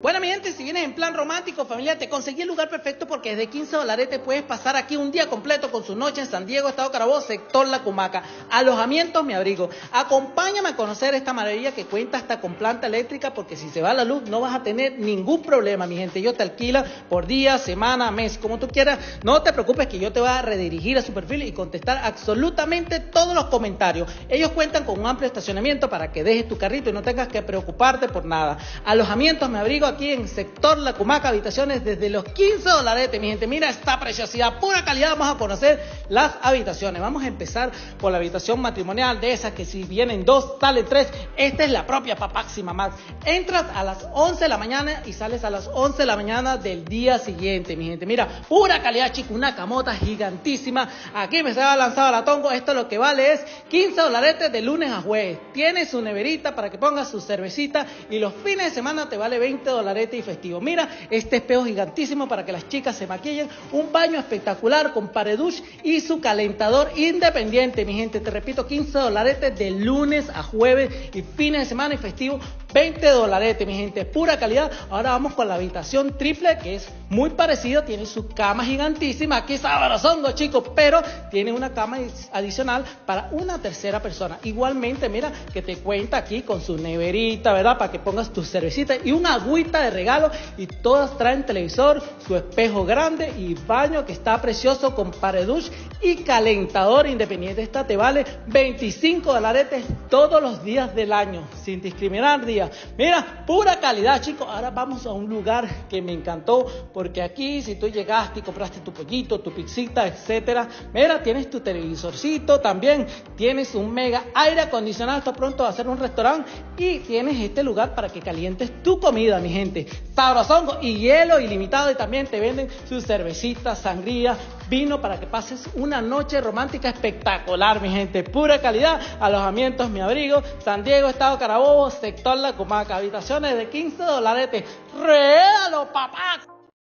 Bueno, mi gente, si vienes en plan romántico, familia, te conseguí el lugar perfecto porque desde 15 dólares te puedes pasar aquí un día completo con su noche en San Diego, Estado Carabobo, sector La Cumaca. Alojamientos, mi abrigo. Acompáñame a conocer esta maravilla que cuenta hasta con planta eléctrica porque si se va la luz no vas a tener ningún problema, mi gente. Yo te alquila por día, semana, mes, como tú quieras. No te preocupes que yo te voy a redirigir a su perfil y contestar absolutamente todos los comentarios. Ellos cuentan con un amplio estacionamiento para que dejes tu carrito y no tengas que preocuparte por nada. Alojamientos, mi abrigo aquí en sector La Cumaca, habitaciones desde los 15 dólares. Mi gente, mira esta preciosidad, pura calidad. Vamos a conocer las habitaciones. Vamos a empezar por la habitación matrimonial de esas que si vienen dos, salen tres. Esta es la propia Papaxima Max. Entras a las 11 de la mañana y sales a las 11 de la mañana del día siguiente, mi gente. Mira, pura calidad, chico, una camota gigantísima. Aquí me se va lanzado la tongo. Esto lo que vale es 15 dólares de lunes a jueves. Tiene su neverita para que pongas su cervecita y los fines de semana te vale 20 dolarete y festivo. Mira, este espejo gigantísimo para que las chicas se maquillen. Un baño espectacular con paredush y su calentador independiente, mi gente. Te repito, 15 dolaretes de lunes a jueves y fines de semana y festivo. 20 dolaretes, mi gente. Pura calidad. Ahora vamos con la habitación triple que es muy parecido. Tiene su cama gigantísima. Aquí sabrosongo, chicos. Pero tiene una cama adicional para una tercera persona. Igualmente, mira, que te cuenta aquí con su neverita, ¿verdad? Para que pongas tu cervecita y una agüita de regalo. Y todas traen televisor, su espejo grande y baño que está precioso con paredush y calentador independiente. Esta te vale 25 dolaretes todos los días del año, sin discriminar días. Mira, pura calidad, chicos. Ahora vamos a un lugar que me encantó, porque aquí si tú llegaste y compraste tu pollito, tu pizzita, etcétera, mira, tienes tu televisorcito también, tienes un mega aire acondicionado, está pronto a hacer un restaurante y tienes este lugar para que calientes tu comida, mi gente. Sabrosongo y hielo ilimitado y también te venden sus cervecitas, sangría, vino para que pases una noche romántica espectacular, mi gente. Pura calidad, alojamientos, mi abrigo, San Diego, Estado Carabobo, sector La Comaca, habitaciones de 15 dólares. ¡Réalo, papá!